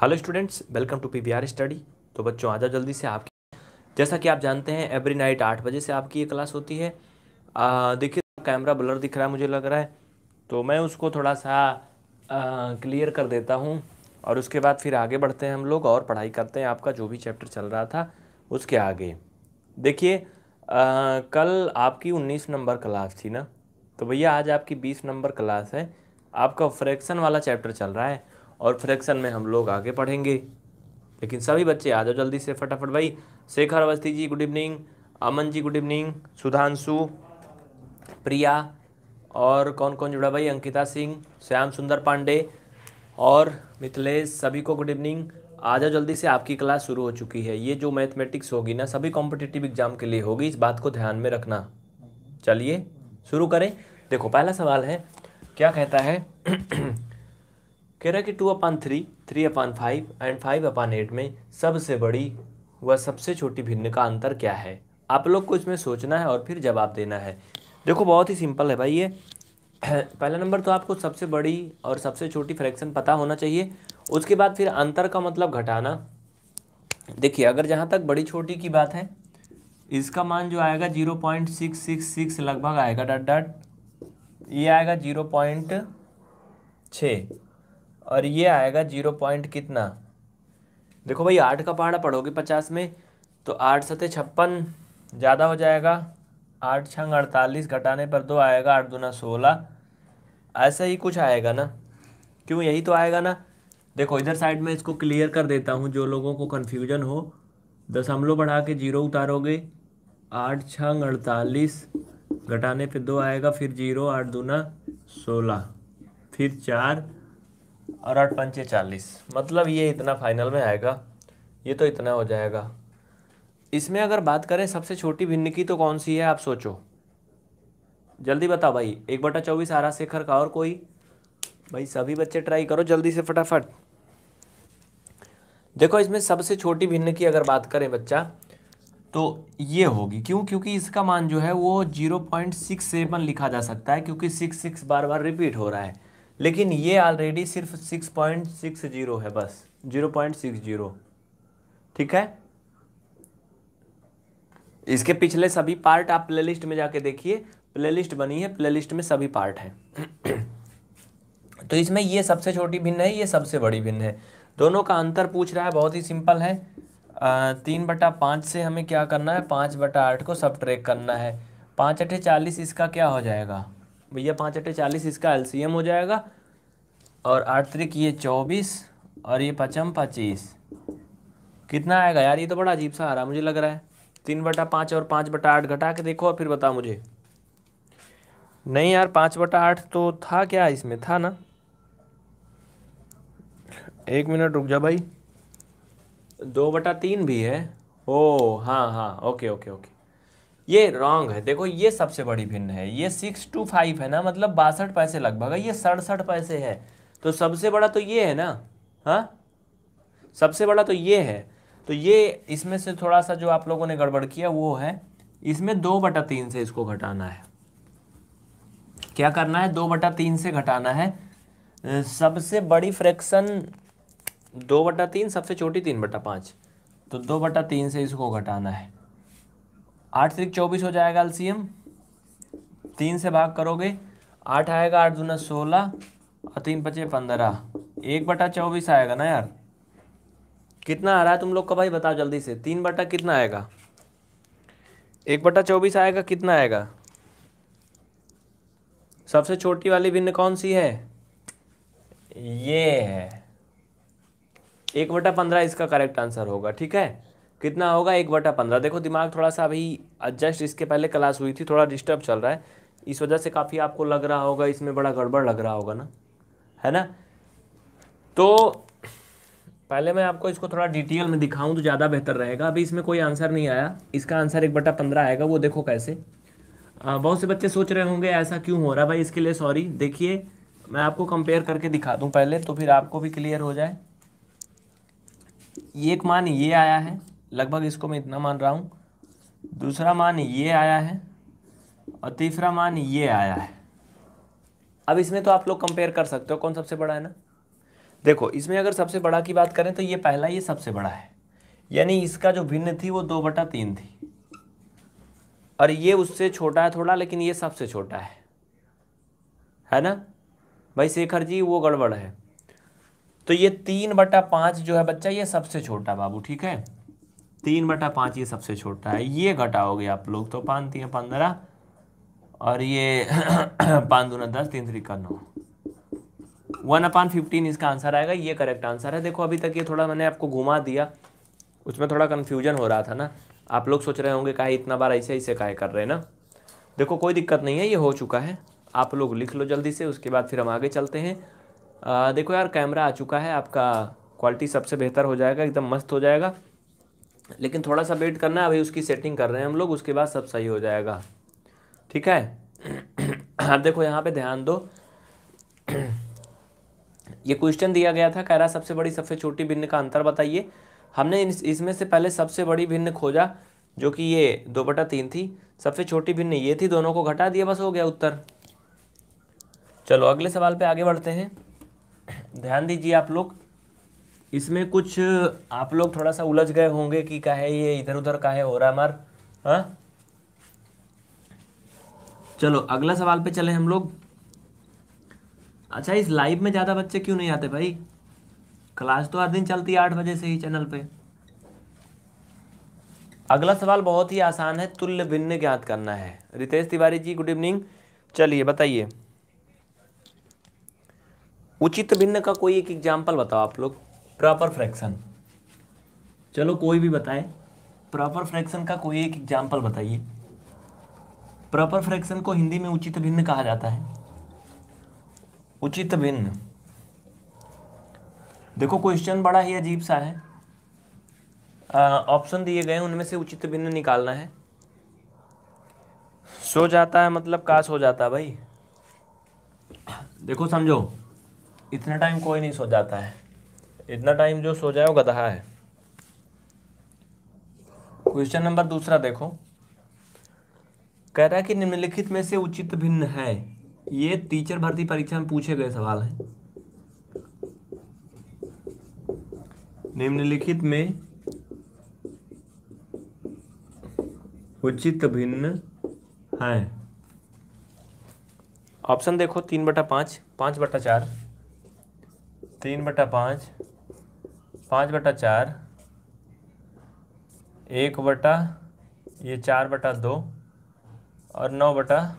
Hello students welcome to P study तो बच्चों आ जाओ जल्दी से आपकी जैसा कि आप जानते हैं एवरी नाइट आठ बजे से आपकी ये क्लास होती है। आ, देखिए कैमरा ब्लर दिख रहा है मुझे लग रहा है। तो मैं उसको थोड़ा सा क्लियर कर देता हूँ। और उसके बाद फिर आगे बढ़ते हैं हम लोग और पढ़ाई करते हैं आपका जो भी चैप्टर चल रहा था उसके आगे। देखिए कल आपकी उन्नीस नंबर क्लास थी ना? तो भैया आज आपकी बीस नंबर क्लास है। आपका फ्रैक्शन वाला चैप्टर चल रहा है। और फ्रैक्शन में हम लोग आगे पढ़ेंगे लेकिन सभी बच्चे आ जाओ जल्दी से, फटाफट भाई। Shekhar Awasthi ji good evening Aman ji good evening Sudhanshu, Priya और कौन कौन जुड़ा भाई? अंकिता सिंह, श्याम सुंदर पांडे और मिथिलेश, सभी को गुड इवनिंग आ जाओ जल्दी से, आपकी क्लास शुरू हो चुकी है। ये जो मैथमेटिक्स होगी ना, सभी कॉम्पिटिटिव एग्ज़ाम के लिए होगी। इस बात को ध्यान में रखना। चलिए, शुरू करें। देखो, पहला सवाल है, क्या कहता है? कह रहा है कि two upon three three upon five and five upon eight में सबसे बड़ी व सबसे छोटी भिन्न का अंतर क्या है? आप लोग को इसमें सोचना है और फिर जवाब देना है। देखो, बहुत ही सिंपल है भाई ये। पहला नंबर तो आपको सबसे बड़ी और सबसे छोटी फ्रैक्शन पता होना चाहिए। उसके बाद फिर अंतर का मतलब घटाना। देखिए, अगर जहाँ तक बड़ी छोटी की बात है, इसका मान जो आएगा zero point six six six लगभग आएगा, डट डट। ये आएगा ज़ीरो पॉइंट छ। और ये आएगा ज़ीरो पॉइंट कितना? देखो भाई, आठ का पहाड़ा पढ़ोगे पचास में तो आठ सतह छप्पन ज़्यादा हो जाएगा। आठ छंग अड़तालीस घटाने पर दो आएगा, आठ दूना सोलह। ऐसा ही कुछ आएगा ना? क्यों? यही तो आएगा ना? देखो, इधर साइड में इसको क्लियर कर देता हूँ, जो लोगों को कन्फ्यूज़न हो। दशमलव बढ़ा के ज़ीरो उतारोगे। आठ छंग अड़तालीस घटाने पे दो आएगा, फिर ज़ीरो, आठ दूना सोलह। फिर चार और आठ पंचे चालीस। मतलब ये इतना फाइनल में आएगा। ये तो इतना हो जाएगा। इसमें अगर बात करें सबसे छोटी भिन्न की तो कौन सी है, आप सोचो। जल्दी बताओ भाई, एक बटा चौबीस आरा शेखर का और कोई? भाई सभी बच्चे ट्राई करो जल्दी से फटाफट। देखो, इसमें सबसे छोटी भिन्न की अगर बात करें बच्चा तो ये होगी। क्यों? क्योंकि इसका मान जो है वो ज़ीरो पॉइंट सिक्स सेवन लिखा जा सकता है, क्योंकि सिक्स सिक्स बार बार रिपीट हो रहा है। लेकिन ये ऑलरेडी सिर्फ़ सिक्स पॉइंट सिक्स ज़ीरो है बस ज़ीरो पॉइंट सिक्स ज़ीरो ठीक है? इसके पिछले सभी पार्ट आप प्लेलिस्ट में जाके देखिए प्लेलिस्ट बनी है प्लेलिस्ट में सभी पार्ट हैं। तो इसमें ये सबसे छोटी भिन्न है ये सबसे बड़ी भिन्न है। दोनों का अंतर पूछ रहा है बहुत ही सिंपल है। आ, तीन बटा पाँच से हमें क्या करना है? पाँच बटा आठ को सब करना है। पाँच अठे चालीस इसका क्या हो जाएगा? भैया पाँच अठे चालीस, इसका एलसीएम हो जाएगा। और आठ त्रिक ये चौबीस और ये पचम पच्चीस। कितना आएगा यार? ये तो बड़ा अजीब सा आ रहा है, मुझे लग रहा है। तीन बटा पाँच और पाँच बटा आठ घटा के देखो और फिर बताओ मुझे। नहीं यार, पाँच बटा आठ तो था क्या इसमें? था ना। एक मिनट रुक जा भाई। दो बटा तीन भी है? ओ हाँ हाँ ओके ओके ओके। ये रॉन्ग है। देखो, ये सबसे बड़ी भिन्न है। ये सिक्स टू फाइव है ना मतलब बासठ पैसे लगभग है। ये सड़सठ पैसे है। तो सबसे बड़ा तो ये है ना? हाँ? सबसे बड़ा तो ये है। तो ये, इसमें से थोड़ा सा जो आप लोगों ने गड़बड़ किया, वो है। इसमें दो बटा तीन से इसको घटाना है। क्या करना है? दो बटा तीन से घटाना है। सबसे बड़ी फ्रैक्शन दो बटा तीन, सबसे छोटी तीन बटा पाँच। तो दो बटा तीन से इसको घटाना है। आठ से चौबीस हो जाएगा एलसीएम। तीन से भाग करोगे। आठ आएगा आठ दूना सोलह, और तीन पचे पंद्रह। एक बटा चौबीस आएगा ना यार? कितना आ रहा है तुम लोग का भाई? बताओ जल्दी से। तीन बटा कितना आएगा? एक बटा चौबीस आएगा, कितना आएगा? सबसे छोटी वाली भिन्न कौन सी है? ये है। एक बटा पंद्रह इसका करेक्ट आंसर होगा, ठीक है? कितना होगा? एक बटा पंद्रह। देखो दिमाग थोड़ा सा अभी एडजस्ट इसके पहले क्लास हुई थी थोड़ा डिस्टर्ब चल रहा है। इस वजह से काफ़ी आपको लग रहा होगा इसमें बड़ा गड़बड़ लग रहा होगा ना? है ना? तो पहले मैं आपको इसको थोड़ा डिटेल में दिखाऊँ तो ज़्यादा बेहतर रहेगा। अभी इसमें कोई आंसर नहीं आया। इसका आंसर एक बटा पंद्रह आएगा। वो देखो कैसे। आ, बहुत से बच्चे सोच रहे होंगे ऐसा क्यों हो रहा है? भाई इसके लिए सॉरी देखिए मैं आपको कंपेयर करके दिखा दूँ पहले तो फिर आपको भी क्लियर हो जाए। ये एक मान ये आया है। लगभग इसको मैं इतना मान रहा हूँ। दूसरा मान ये आया है और तीसरा मान ये आया है। अब इसमें तो आप लोग कंपेयर कर सकते हो, कौन सबसे बड़ा है ना? देखो, इसमें अगर सबसे बड़ा की बात करें तो ये पहला ये सबसे बड़ा है। यानी इसका जो भिन्न थी वो दो बटा तीन थी। और ये उससे छोटा है थोड़ा, लेकिन ये सबसे छोटा है। है ना? भाई शेखर जी, वो गड़बड़ है। तो ये तीन बटा पाँच जो है बच्चा, ये सबसे छोटा बाबू, ठीक है? तीन बटा पाँच ये सबसे छोटा है। ये घटाओगे आप लोग तो पाँच तीन पंद्रह और ये पाँच दो दूना दस तीन थ्री का नौ। वन अपान फिफ्टीन इसका आंसर आएगा ये करेक्ट आंसर है। देखो अभी तक ये थोड़ा मैंने आपको घुमा दिया उसमें थोड़ा कन्फ्यूज़न हो रहा था ना। आप लोग सोच रहे होंगे काहे इतना बार ऐसे ऐसे काहे कर रहे हैं ना? देखो कोई दिक्कत नहीं है ये हो चुका है। आप लोग लिख लो जल्दी से उसके बाद फिर हम आगे चलते हैं। आ, देखो यार कैमरा आ चुका है आपका क्वालिटी सबसे बेहतर हो जाएगा एकदम मस्त हो जाएगा। लेकिन थोड़ा सा वेट करना है, अभी उसकी सेटिंग कर रहे हैं हम लोग, उसके बाद सब सही हो जाएगा। ठीक है? अब देखो यहाँ पे ध्यान दो। ये क्वेश्चन दिया गया था, कह रहा सबसे बड़ी, सबसे छोटी भिन्न का अंतर बताइए। हमने इसमें से पहले सबसे बड़ी भिन्न खोजा, जो कि ये दो बटा तीन थी। सबसे छोटी भिन्न ये थी, दोनों को घटा दिया, बस हो गया उत्तर। चलो अगले सवाल पे आगे बढ़ते हैं। ध्यान दीजिए आप लोग। इसमें कुछ, आप लोग थोड़ा सा उलझ गए होंगे कि काहे ये इधर उधर काहे हो रहा हमार? हाँ? चलो, अगला सवाल पे चले हम लोग। अच्छा इस लाइव में ज़्यादा बच्चे क्यों नहीं आते भाई? क्लास तो हर दिन चलती है आठ बजे से ही चैनल पे। अगला सवाल बहुत ही आसान है, तुल्य भिन्न ज्ञात करना है। रितेश तिवारी जी गुड इवनिंग चलिए, बताइए। उचित भिन्न का कोई एक एग्ज़ाम्पल बताओ आप लोग। Proper fraction. चलो कोई भी बताए। प्रॉपर फ्रैक्शन का कोई एक एग्ज़ाम्पल बताइए। प्रॉपर फ्रैक्शन को हिंदी में उचित भिन्न कहा जाता है। उचित भिन्न। देखो क्वेश्चन बड़ा ही अजीब सा है। ऑप्शन दिए गए उनमें से उचित भिन्न निकालना है। सो जाता है मतलब काश हो जाता है भाई। देखो समझो। इतना टाइम कोई नहीं सो जाता है। इतना टाइम जो सो जाए वो गधा है। क्वेश्चन नंबर दूसरा देखो। कह रहा है कि निम्नलिखित में से उचित भिन्न है। ये टीचर भर्ती परीक्षा में पूछे गए सवाल हैं। निम्नलिखित में उचित भिन्न है। ऑप्शन देखो, तीन बटा पाँच पाँच बटा चार, तीन बटा पाँच पाँच बटा चार, एक बटा, ये चार बटा दो, और नौ बटा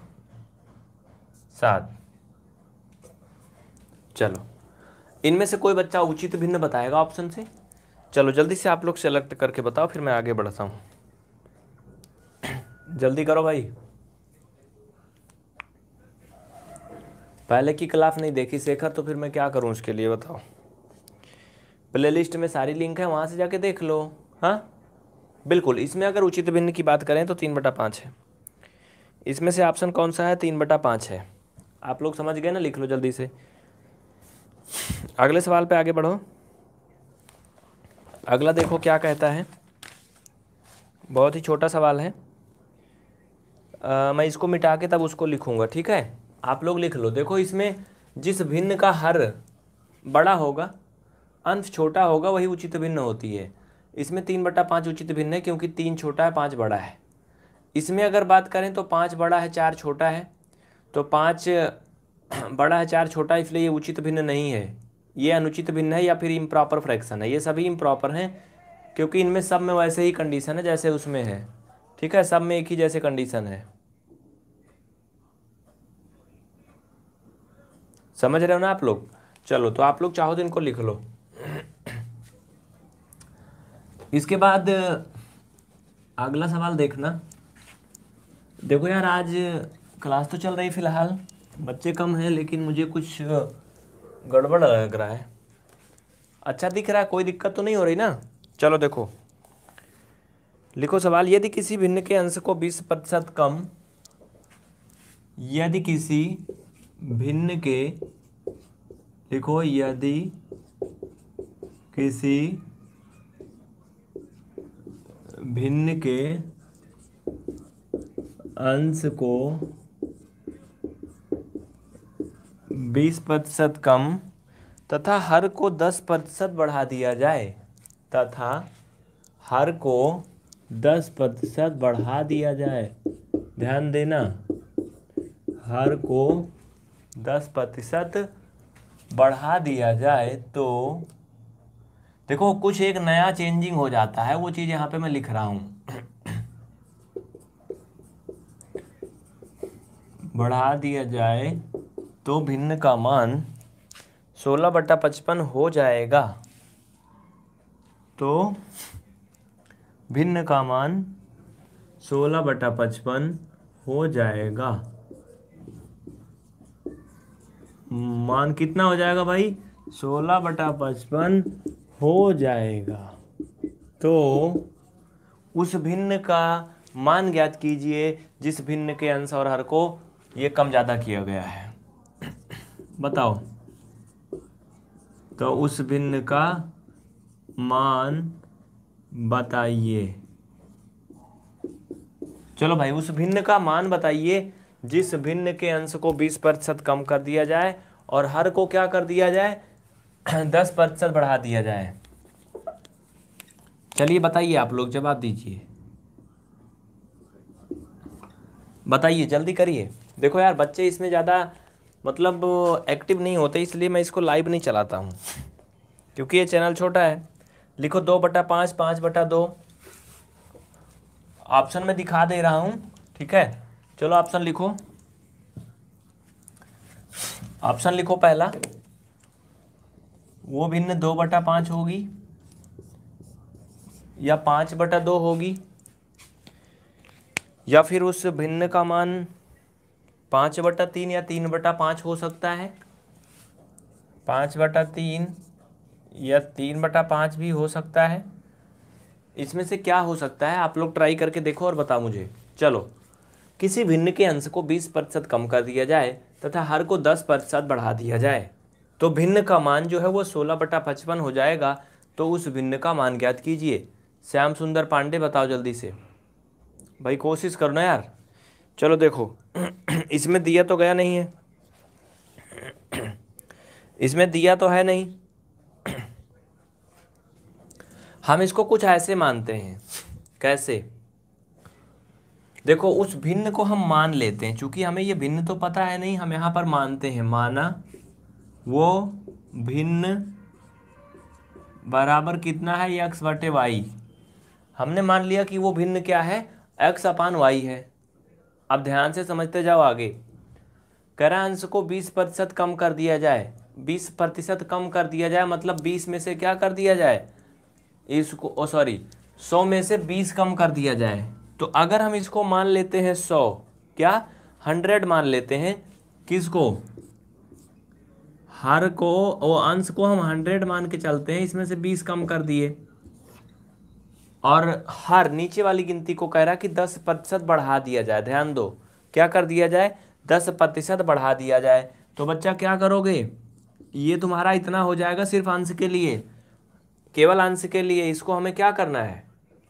सात। चलो। इनमें से कोई बच्चा उचित भिन्न बताएगा ऑप्शन से? चलो, जल्दी से आप लोग सेलेक्ट करके बताओ, फिर मैं आगे बढ़ता हूँ। जल्दी करो भाई। पहले की क्लास नहीं, देखी शेखर तो फिर मैं क्या करूँ उसके लिए बताओ? प्ले लिस्ट में सारी लिंक है वहाँ से जाके देख लो। हाँ? बिल्कुल इसमें अगर उचित भिन्न की बात करें तो तीन बटा पाँच है। इसमें से ऑप्शन कौन सा है? तीन बटा पाँच है। आप लोग समझ गए ना? लिख लो जल्दी से। अगले सवाल पे आगे बढ़ो। अगला देखो क्या कहता है। बहुत ही छोटा सवाल है। आ, मैं इसको मिटा के तब उसको लिखूँगा ठीक है? आप लोग लिख लो। देखो इसमें जिस भिन्न का हर बड़ा होगा अंश छोटा होगा, वही उचित भिन्न होती है। इसमें तीन बटा पाँच उचित भिन्न है, क्योंकि तीन छोटा है, पाँच बड़ा है। इसमें अगर बात करें तो पाँच बड़ा है, चार छोटा है। तो पाँच बड़ा है, चार छोटा, इसलिए ये उचित भिन्न नहीं है। ये अनुचित भिन्न है या फिर इम्प्रॉपर फ्रैक्शन है। ये सभी इम्प्रॉपर हैं, क्योंकि इनमें सब में वैसे ही कंडीशन है जैसे उसमें है। ठीक है, सब में एक ही जैसे कंडीशन है। समझ रहे हो ना आप लोग? चलो तो आप लोग चाहो तो इनको लिख लो। इसके बाद, अगला सवाल देखना। देखो यार, आज क्लास तो चल रही फ़िलहाल। बच्चे कम हैं, लेकिन मुझे कुछ गड़बड़ लग रहा है। अच्छा दिख रहा है, कोई दिक्कत तो नहीं हो रही ना? चलो देखो। लिखो सवाल, यदि किसी भिन्न के अंश को 20 प्रतिशत कम, यदि किसी भिन्न के, लिखो, यदि किसी भिन्न के अंश को बीस प्रतिशत कम तथा हर को दस प्रतिशत बढ़ा दिया जाए तथा हर को दस प्रतिशत बढ़ा दिया जाए। ध्यान देना, हर को दस प्रतिशत बढ़ा दिया जाए तो देखो, कुछ एक नया चेंजिंग हो जाता है, वो चीज़ यहाँ पे मैं लिख रहा हूँ। बढ़ा दिया जाए तो भिन्न का मान सोलह बटा पचपन हो जाएगा। तो भिन्न का मान सोलह बटा पचपन हो जाएगा। मान कितना हो जाएगा भाई? सोलह बटा पचपन हो जाएगा। तो उस भिन्न का मान ज्ञात कीजिए, जिस भिन्न के अंश और हर को ये कम ज़्यादा किया गया है। बताओ। तो उस भिन्न का मान बताइए। चलो भाई, उस भिन्न का मान बताइए, जिस भिन्न के अंश को 20 प्रतिशत कम कर दिया जाए और हर को क्या कर दिया जाए? 10 प्रतिशत बढ़ा दिया जाए। चलिए बताइए आप लोग, जवाब दीजिए। बताइए, जल्दी करिए। देखो यार, बच्चे इसमें ज़्यादा मतलब एक्टिव नहीं होते, इसलिए मैं इसको लाइव नहीं चलाता हूँ। क्योंकि ये चैनल छोटा है। लिखो दो बटा पाँच पाँच बटा दो। ऑप्शन में दिखा दे रहा हूँ, ठीक है? चलो ऑप्शन लिखो। ऑप्शन लिखो पहला। वो भिन्न दो बटा पाँच होगी या पाँच बटा दो होगी या फिर उस भिन्न का मान पाँच बटा तीन या तीन बटा पाँच हो सकता है। पाँच बटा तीन या तीन बटा पाँच भी हो सकता है। इसमें से क्या हो सकता है? आप लोग ट्राई करके देखो और बताओ मुझे। चलो, किसी भिन्न के अंश को बीस प्रतिशत कम कर दिया जाए तथा हर को दस प्रतिशत बढ़ा दिया जाए। तो भिन्न का मान जो है वो सोलह बटा पचपन हो जाएगा तो उस भिन्न का मान ज्ञात कीजिए। श्याम सुंदर पांडे, बताओ जल्दी से। भाई, कोशिश करो ना यार। चलो देखो, इसमें दिया तो गया नहीं है। इसमें दिया तो है नहीं। हम इसको कुछ ऐसे मानते हैं। कैसे? देखो, उस भिन्न को हम मान लेते हैं क्योंकि हमें ये भिन्न तो पता है नहीं, हम यहाँ पर मानते हैं। माना वो भिन्न बराबर कितना है एक्स बटे वाई हमने मान लिया कि वो भिन्न क्या है? एक्स अपान वाई है। अब ध्यान से समझते जाओ आगे। करा अंश को बीस प्रतिशत कम कर दिया जाए। बीस प्रतिशत कम कर दिया जाए मतलब बीस में से क्या कर दिया जाए? इसको, ओ सॉरी सौ में से बीस कम कर दिया जाए। तो अगर हम इसको मान लेते हैं सौ, क्या? हंड्रेड मान लेते हैं। किसको? हर को, वो अंश को हम हंड्रेड मान के चलते हैं, इसमें से बीस कम कर दिए। और हर, नीचे वाली गिनती को कह रहा कि दस प्रतिशत बढ़ा दिया जाए। ध्यान दो, क्या कर दिया जाए? दस प्रतिशत बढ़ा दिया जाए। तो बच्चा क्या करोगे? ये तुम्हारा इतना हो जाएगा सिर्फ़ अंश के लिए। केवल अंश के लिए, इसको हमें क्या करना है?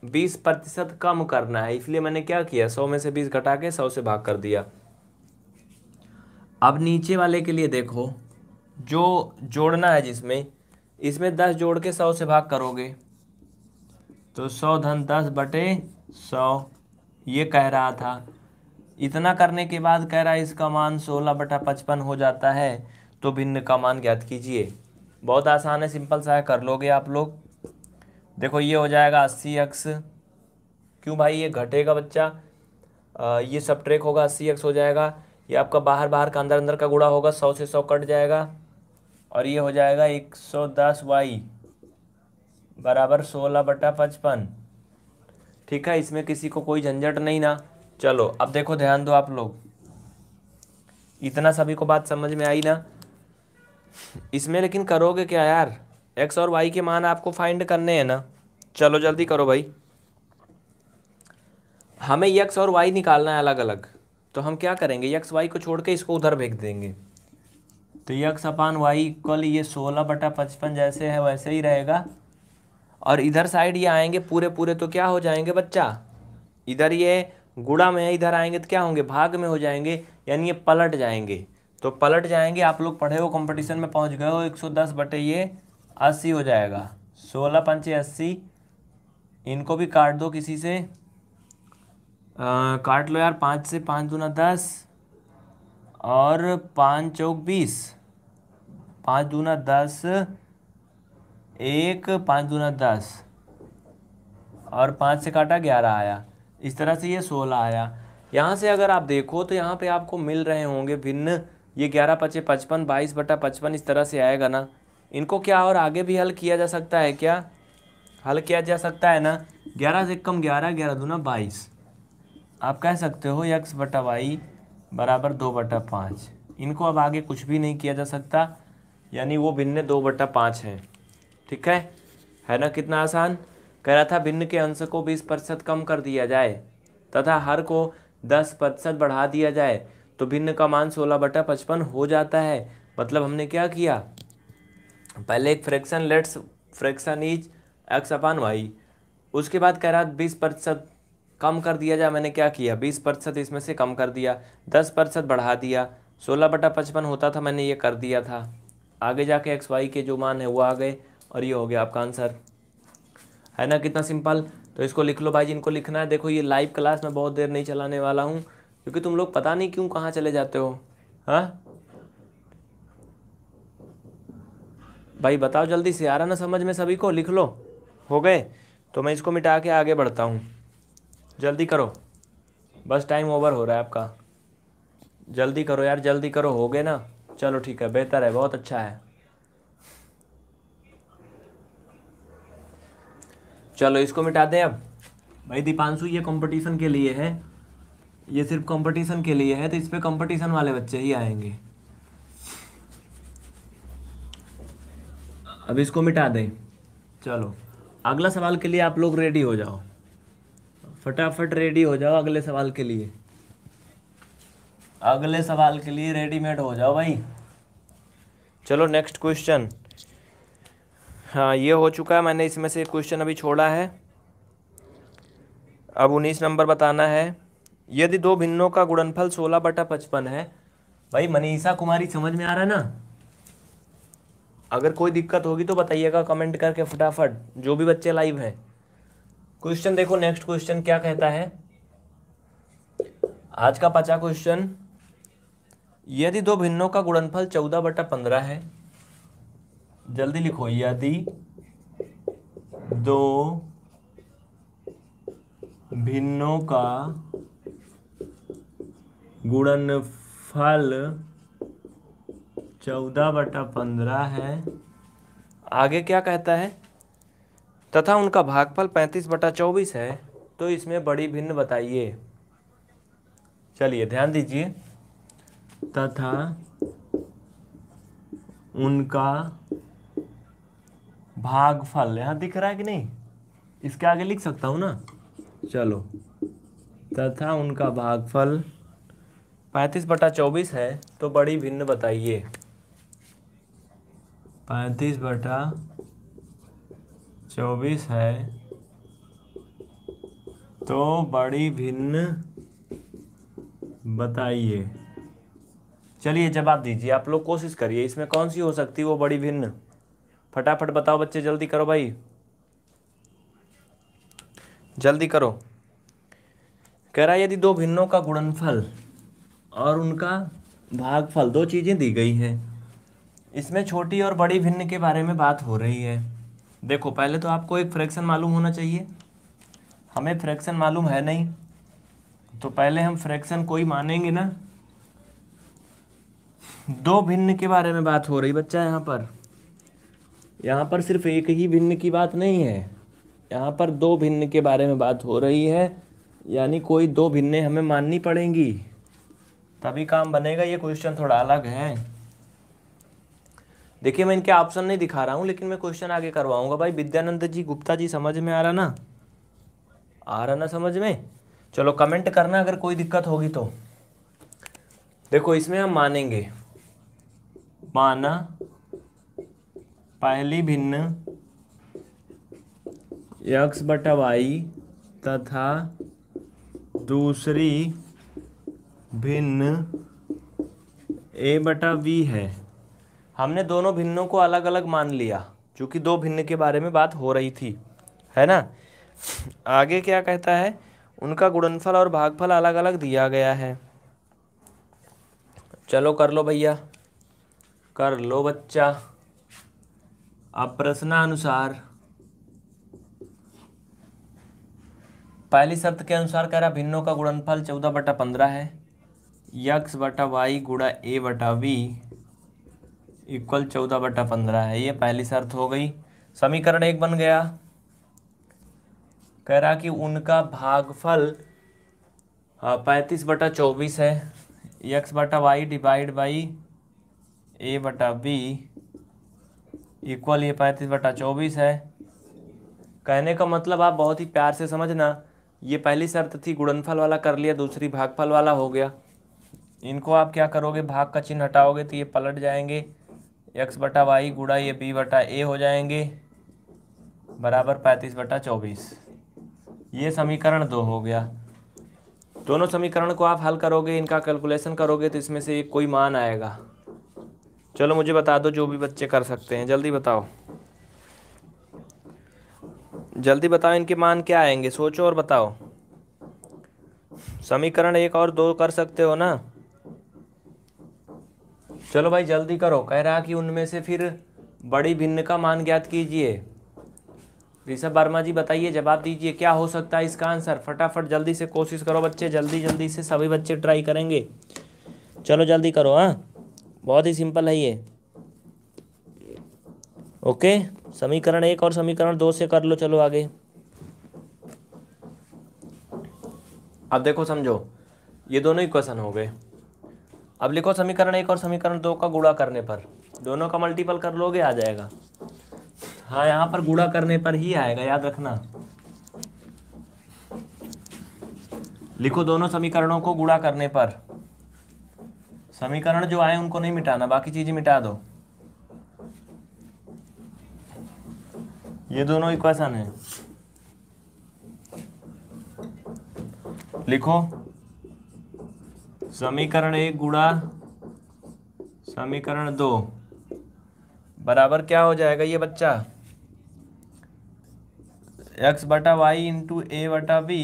बीस प्रतिशत कम करना है। इसलिए मैंने क्या किया? सौ में से बीस घटा के सौ से भाग कर दिया। अब नीचे वाले के लिए देखो। जो जोड़ना है जिसमें इसमें दस जोड़ के सौ से भाग करोगे। तो सौ धन दस बटे सौ ये कह रहा था। इतना करने के बाद कह रहा है इसका मान सोलह बटा पचपन हो जाता है तो भिन्न का मान ज्ञात कीजिए। बहुत आसान है सिंपल सा है कर लोगे आप लोग। देखो ये हो जाएगा अस्सी एक्स क्यों भाई ये घटेगा बच्चा। आ, ये सब ट्रेक होगा अस्सी एक्स हो जाएगा। ये आपका बाहर बाहर का अंदर अंदर का गुड़ा होगा सौ से सौ कट जाएगा। और ये हो जाएगा एक सौ दस वाई बराबर सोलह बटा पचपन। ठीक है, इसमें किसी को कोई झंझट नहीं ना। चलो, अब देखो, ध्यान दो आप लोग। इतना सभी को बात समझ में आई ना? इसमें लेकिन करोगे क्या यार? एक्स और वाई के मान आपको फाइंड करने हैं ना। चलो, जल्दी करो भाई। हमें यक्स और वाई निकालना है अलग अलग तो हम क्या करेंगे? यक्स वाई को छोड़ के इसको उधर भेज देंगे। तो यक्स अपान वाई इक्वल ये सोलह बटा पचपन जैसे है वैसे ही रहेगा। और इधर साइड ये आएँगे पूरे पूरे तो क्या हो जाएँगे बच्चा? इधर ये गुड़ा में इधर आएँगे तो क्या होंगे? भाग में हो जाएँगे यानी ये पलट जाएँगे। तो पलट जाएँगे आप लोग पढ़े हो कंपटीशन में पहुँच गए हो 110 बटे ये अस्सी हो जाएगा। सोलह पंचे अस्सी इनको भी काट दो किसी से। आ, काट लो यार पाँच से पाँच दूना दस। और पाँच चौक बीस। पाँच दूना दस। एक, पाँच दूना दस। और पाँच से काटा ग्यारह आया। इस तरह से ये सोलह आया। यहाँ से अगर आप देखो तो यहाँ पे आपको मिल रहे होंगे भिन्न। ये ग्यारह पचे पचपन, बाईस बटा पचपन इस तरह से आएगा ना। इनको क्या और आगे भी हल किया जा सकता है क्या? हल किया जा सकता है ना। ग्यारह से कम ग्यारह ग्यारह दूना बाईस। आप कह सकते हो यक्स बटा वाई बराबर दो बटा पाँच। इनको अब आगे कुछ भी नहीं किया जा सकता, यानी वो भिन्न दो बटा पाँच है। ठीक है? है ना कितना आसान? कह रहा था भिन्न के अंश को बीस प्रतिशत कम कर दिया जाए, तथा हर को दस प्रतिशत बढ़ा दिया जाए तो भिन्न का मान सोलह बटा पचपन हो जाता है। मतलब हमने क्या किया? पहले एक fraction let's fraction is X upon Y उसके बाद कह रहा बीस प्रतिशत कम कर दिया जाए मैंने क्या किया? बीस प्रतिशत इसमें से कम कर दिया, दस प्रतिशत बढ़ा दिया, सोलह बटा पचपन होता था, मैंने ये कर दिया था। आगे जाके एक्स वाई के जो मान है, वो आ गए और ये हो गया आपका आंसर। है ना कितना सिंपल? तो इसको लिख लो भाई, जिनको लिखना है, देखो ये लाइव क्लास में बहुत देर नहीं चलाने वाला हूँ, क्योंकि तुम लोग पता नहीं क्यों कहाँ चले जाते हो हाँ? भाई बताओ जल्दी से, आ रहा ना समझ में सभी को? लिख लो, हो गए? तो मैं इसको मिटा के आगे बढ़ता हूँ। जल्दी करो। बस टाइम ओवर हो रहा है आपका। जल्दी करो यार, जल्दी करो। हो गए ना? चलो ठीक है, बेहतर है, बहुत अच्छा है। चलो, इसको मिटा दें अब। भाई, दीपांशु ये कंपटीशन के लिए है। ये सिर्फ़ कंपटीशन के लिए है तो इस पर कंपटीशन वाले बच्चे ही आएँगे। अब इसको मिटा दें। चलो, अगला सवाल के लिए आप लोग रेडी हो जाओ। फटाफट रेडी हो जाओ अगले सवाल के लिए। अगले सवाल के लिए रेडीमेड हो जाओ भाई। चलो नेक्स्ट क्वेश्चन हाँ ये हो चुका है, मैंने इसमें से क्वेश्चन अभी छोड़ा है। अब उन्नीस नंबर बताना है। यदि दो भिन्नों का गुणनफल सोलह बटा पचपन है, भाई मनीषा कुमारी समझ में आ रहा है ना? अगर कोई दिक्कत होगी तो बताइएगा कमेंट करके फटाफट, जो भी बच्चे लाइव हैं। क्वेश्चन देखो नेक्स्ट क्वेश्चन क्या कहता है? आज का पचा क्वेश्चन यदि दो भिन्नों का गुणनफल चौदह बटा पंद्रह है, जल्दी लिखो, यदि दो भिन्नों का गुणनफल चौदह बटा पंद्रह है, आगे क्या कहता है? तथा उनका भागफल पैंतीस बटा चौबीस है तो इसमें बड़ी भिन्न बताइए। चलिए, ध्यान दीजिए। तथा उनका भागफल, यहाँ दिख रहा है कि नहीं? इसके आगे लिख सकता हूँ ना? चलो। तथा उनका भागफल पैंतीस बटा चौबीस है तो बड़ी भिन्न बताइए। पैंतीस बटा चौबीस है तो बड़ी भिन्न बताइए। चलिए जवाब दीजिए, आप लोग कोशिश करिए, इसमें कौन सी हो सकती है वो बड़ी भिन्न? फटाफट बताओ बच्चे, जल्दी करो भाई। जल्दी करो। कह रहा है, यदि दो भिन्नों का गुणनफल और उनका भागफल, दो चीज़ें दी गई हैं, इसमें छोटी और बड़ी भिन्न के बारे में बात हो रही है। देखो, पहले तो आपको एक फ्रैक्शन मालूम होना चाहिए। हमें फ्रैक्शन मालूम है नहीं। तो पहले हम फ्रैक्शन कोई मानेंगे ना? दो भिन्न के बारे में बात हो रही बच्चा यहाँ पर। यहाँ पर सिर्फ़ एक ही भिन्न की बात नहीं है। यहाँ पर दो भिन्न के बारे में बात हो रही है। यानी कोई दो भिन्ने हमें माननी पड़ेंगी। तभी काम बनेगा, ये क्वेश्चन थोड़ा अलग है। देखिए, मैं इनके ऑप्शन नहीं दिखा रहा हूँ, लेकिन मैं क्वेश्चन आगे करवाऊँगा। भाई, विद्यानंद जी गुप्ता जी, समझ में आ रहा ना? आ रहा ना समझ में? चलो कमेंट करना, अगर कोई दिक्कत होगी तो। देखो, इसमें हम मानेंगे। माना पहली भिन्न यक्स बटा वाई तथा दूसरी भिन्न ए बटा वी है। हमने दोनों भिन्नों को अलग अलग मान लिया क्योंकि दो भिन्न के बारे में बात हो रही थी, है ना? आगे क्या कहता है? उनका गुणनफल और भागफल अलग अलग दिया गया है। चलो कर लो भैया। कर लो बच्चा। अब प्रश्नानुसार। पहली शर्त के अनुसार कह रहा भिन्नों का गुणनफल चौदह बटा पंद्रह है। यक्स बटा वाई गुड़ा ए बटा वी। इक्वल चौदह बटा पंद्रह है, ये पहली शर्त हो गई। समीकरण एक बन गया। कह रहा कि उनका भागफल पैंतीस बटा चौबीस है। यक्स बटा वाई डिवाइड बाई ए बटा बी इक्वल ये पैंतीस बटा चौबीस है। कहने का मतलब आप बहुत ही प्यार से समझना, ये पहली शर्त थी, गुणनफल वाला कर लिया, दूसरी भागफल वाला हो गया। इनको आप क्या करोगे? भाग का चिन्ह हटाओगे तो ये पलट जाएँगे। एक्स बटा वाई गुड़ा ये बी बटा ए हो जाएँगे, बराबर पैंतीस बटा चौबीस। ये समीकरण दो हो गया। दोनों समीकरण को आप हल करोगे, इनका कैलकुलेशन करोगे तो इसमें से कोई मान आएगा। चलो मुझे बता दो जो भी बच्चे कर सकते हैं। जल्दी बताओ। जल्दी बताओ इनके मान क्या आएँगे, सोचो और बताओ। समीकरण एक और दो कर सकते हो ना? चलो भाई, जल्दी करो। कह रहा कि उनमें से फिर बड़ी भिन्न का मान ज्ञात कीजिए। ऋषभ वर्मा जी बताइए, जवाब दीजिए, क्या हो सकता है इसका आंसर? फटाफट जल्दी से कोशिश करो बच्चे, जल्दी जल्दी से सभी बच्चे ट्राई करेंगे। चलो जल्दी करो हाँ? बहुत ही सिंपल है ये। ओके, समीकरण एक और समीकरण दो से कर लो, चलो आगे। अब देखो, समझो, ये दोनों ही क्वेश्चन हो गए। अब लिखो समीकरण एक और समीकरण दो का गुणा करने पर। दोनों का मल्टीपल कर लोगे, आ जाएगा। हाँ यहाँ पर गुणा करने पर ही आएगा, याद रखना। लिखो दोनों समीकरणों को गुणा करने पर। समीकरण जो आए उनको नहीं मिटाना, बाकी चीज़ें मिटा दो। ये दोनों इक्वेशन है। लिखो समीकरण एक गुणा समीकरण दो। बराबर क्या हो जाएगा ये बच्चा? एक्स बटा वाई इंटू ए बटा बी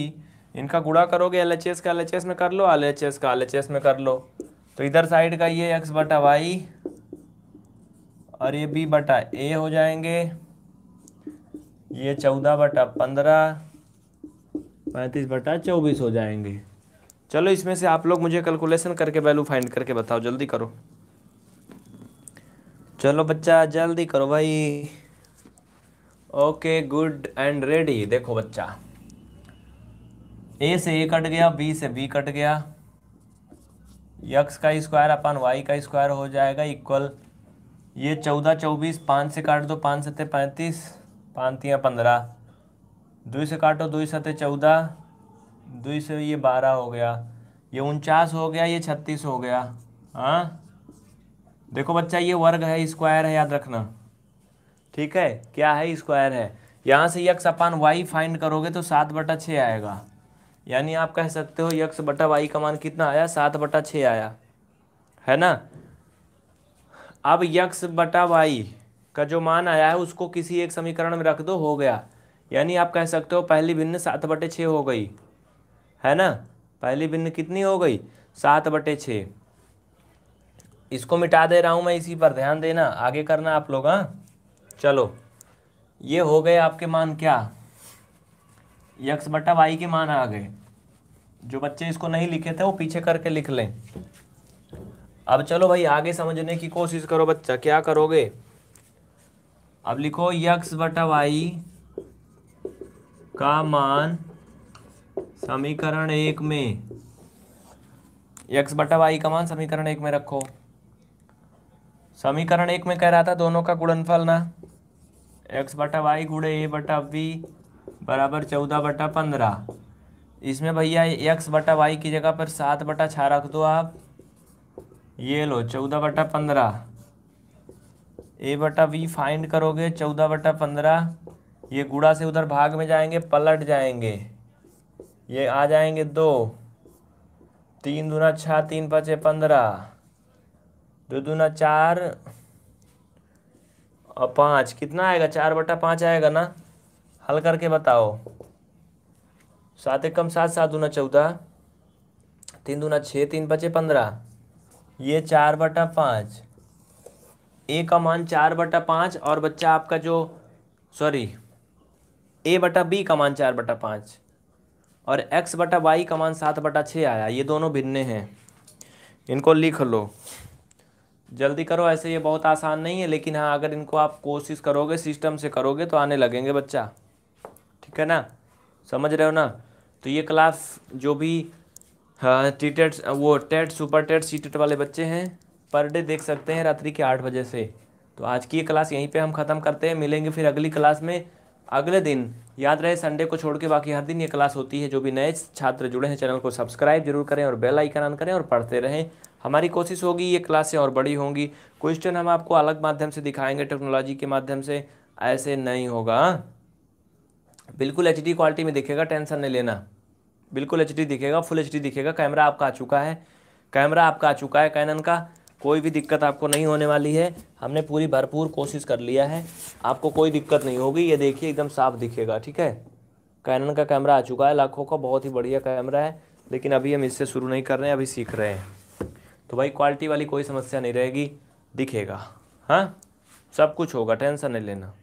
इनका गुणा करोगे एल एच एस का एल एच एस में कर लो एल एच एस का एल एच एस में कर लो। तो इधर साइड का ये एक्स बटा वाई और ये बी बटा ए हो जाएँगे। ये चौदह बटा पंद्रह, पैंतीस बटा चौबीस हो जाएँगे। चलो इसमें से आप लोग मुझे कैलकुलेशन करके वैल्यू फाइंड करके बताओ, जल्दी करो। चलो बच्चा, जल्दी करो भाई। ओके गुड एंड रेडी देखो बच्चा। ए से ए कट गया बी से बी कट गया। यक्स का स्क्वायर अपन वाई का स्क्वायर हो जाएगा इक्वल ये चौदह, चौबीस, पाँच से काट दो, पाँच सत्ते पैंतीस पाँतियाँ पंद्रह। दो से काटो, दो सत्ते चौदह। दो से ये बारह हो गया, ये उनचास हो गया, ये छत्तीस हो गया। हाँ? देखो बच्चा, ये वर्ग है, स्क्वायर है, याद रखना। ठीक है? क्या है, स्क्वायर है? यहाँ से यक्स अपान वाई फाइंड करोगे तो सात बटा छः आएगा। यानी आप कह सकते हो यक्स बटा वाई का मान कितना आया? सात बटा छः आया। है ना? अब यक्स बटा वाई का जो मान आया है, उसको किसी एक समीकरण में रख दो, हो गया। यानी आप कह सकते हो पहली भिन्न सात बटे छः हो गई। है ना? पहली भिन्न कितनी हो गई? सात बटे छः इसको मिटा दे रहा हूँ मैं, इसी पर ध्यान देना। आगे करना आप लोग हाँ? चलो। ये हो गए आपके मान क्या? यक्स बटा वाई के मान आ गए। जो बच्चे इसको नहीं लिखे थे, वो पीछे करके लिख लें। अब चलो भाई, आगे समझने की कोशिश करो बच्चा। क्या करोगे? अब लिखो यक्स बटा वाई का मान समीकरण एक में। यक्स बटा वाई का मान समीकरण एक में रखो। समीकरण एक में कह रहा था दोनों का गुणनफल ना। एक्स बटा वाई गुड़े ए बटा बी बराबर चौदह बटा पंद्रह। इसमें भैया एक्स बटा वाई की जगह पर सात बटा छः रख दो आप। ये लो, चौदह बटा पंद्रह। ए बटा बी फाइंड करोगे, चौदह बटा पंद्रह। ये गुड़ा से उधर भाग में जाएँगे, पलट जाएँगे। ये आ जाएँगे दो। तीन दूना छः तीन पचे पंद्रह। दो दूना चार और पाँच। कितना आएगा? चार बटा पाँच आएगा ना? हल करके बताओ। सात एक कम सात सात दूना चौदह। तीन दूना छः तीन पचे पंद्रह। ये चार बटा पाँच। ए का मान चार बटा पाँच और बच्चा आपका जो, सॉरी, ए बटा बी का मान चार बटा पाँच। और एक्स बटा वाई का मान सात बटा छः आया, ये दोनों भिन्ने हैं। इनको लिख लो। जल्दी करो, ऐसे ये बहुत आसान नहीं है, लेकिन हाँ अगर इनको आप कोशिश करोगे सिस्टम से करोगे तो आने लगेंगे बच्चा। ठीक है ना? समझ रहे हो ना? तो ये क्लास जो भी हाँ टी टेट वो TET super TET C TET वाले बच्चे हैं पर डे देख सकते हैं रात्रि के आठ बजे से। तो आज की ये क्लास यहीं पे हम ख़त्म करते हैं। मिलेंगे फिर अगली क्लास में। अगले दिन, याद रहे संडे को छोड़ के बाकी हर दिन ये क्लास होती है, जो भी नए छात्र जुड़े हैं चैनल को सब्सक्राइब ज़रूर करें और बेल आइकन ऑन करें और पढ़ते रहें। हमारी कोशिश होगी, ये क्लासें और बड़ी होंगी। क्वेश्चन हम आपको अलग माध्यम से दिखाएँगे टेक्नोलॉजी के माध्यम से। ऐसे नहीं होगा। बिल्कुल एचडी क्वालिटी में दिखेगा टेंशन नहीं लेना। बिल्कुल एचडी दिखेगा फुल एचडी दिखेगा। कैमरा आपका आ चुका है। कैमरा आपका आ चुका है कैनन का। कोई भी दिक्कत आपको नहीं होने वाली है। हमने पूरी भरपूर कोशिश कर लिया है। आपको कोई दिक्कत नहीं होगी। ये देखिए, एकदम साफ़ दिखेगा, ठीक है? कैनन का कैमरा आ चुका है। लाखों का बहुत ही बढ़िया कैमरा है। लेकिन अभी हम इससे शुरू नहीं कर रहे हैं, अभी सीख रहे हैं। तो भाई क्वालिटी वाली कोई समस्या नहीं रहेगी। दिखेगा। हाँ? सब कुछ होगा, टेंशन नहीं लेना।